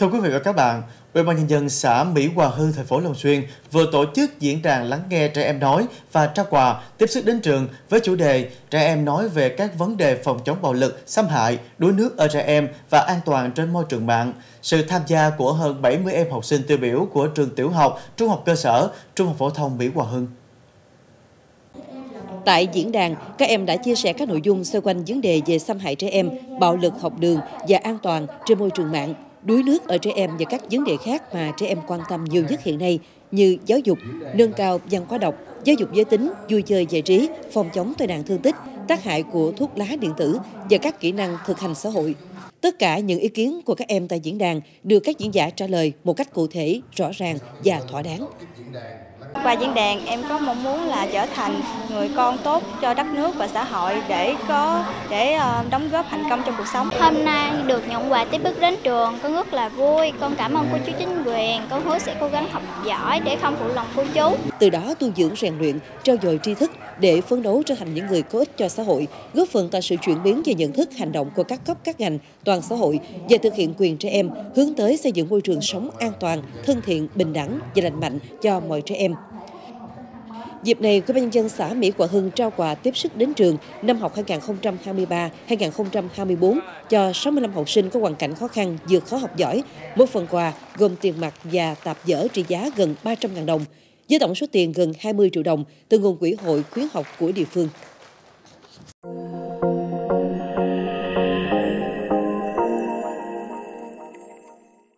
Thưa quý vị và các bạn, Ủy ban nhân dân xã Mỹ Hòa Hưng, thành phố Long Xuyên vừa tổ chức diễn đàn lắng nghe trẻ em nói và trao quà tiếp sức đến trường với chủ đề Trẻ em nói về các vấn đề phòng chống bạo lực, xâm hại, đuối nước ở trẻ em và an toàn trên môi trường mạng. Sự tham gia của hơn 70 em học sinh tiêu biểu của trường tiểu học, trung học cơ sở, trung học phổ thông Mỹ Hòa Hưng. Tại diễn đàn, các em đã chia sẻ các nội dung xoay quanh vấn đề về xâm hại trẻ em, bạo lực học đường và an toàn trên môi trường mạng đuối nước ở trẻ em và các vấn đề khác mà trẻ em quan tâm nhiều nhất hiện nay như giáo dục, nâng cao văn hóa đọc, giáo dục giới tính, vui chơi giải trí, phòng chống tai nạn thương tích, tác hại của thuốc lá điện tử và các kỹ năng thực hành xã hội. Tất cả những ý kiến của các em tại diễn đàn được các diễn giả trả lời một cách cụ thể, rõ ràng và thỏa đáng. Qua diễn đàn em có mong muốn là trở thành người con tốt cho đất nước và xã hội để có để ờ, đóng góp thành công trong cuộc sống. Hôm nay được nhận quà tiếp bước đến trường, con rất là vui. Con cảm ơn cô chú chính quyền, con hứa sẽ cố gắng học giỏi để không phụ lòng cô chú. Từ đó tu dưỡng rèn luyện, trau dồi tri thức để phấn đấu trở thành những người có ích cho xã hội, góp phần tạo sự chuyển biến về nhận thức, hành động của các cấp các ngành, toàn xã hội và thực hiện quyền trẻ em, hướng tới xây dựng môi trường sống an toàn, thân thiện, bình đẳng và lành mạnh cho mọi trẻ em. Dịp này, Ủy ban nhân dân xã Mỹ Quả Hưng trao quà tiếp sức đến trường năm học 2023-2024 cho 65 học sinh có hoàn cảnh khó khăn vượt khó học giỏi. Một phần quà gồm tiền mặt và tạp dở trị giá gần 300.000 đồng, với tổng số tiền gần 20 triệu đồng từ nguồn quỹ hội khuyến học của địa phương.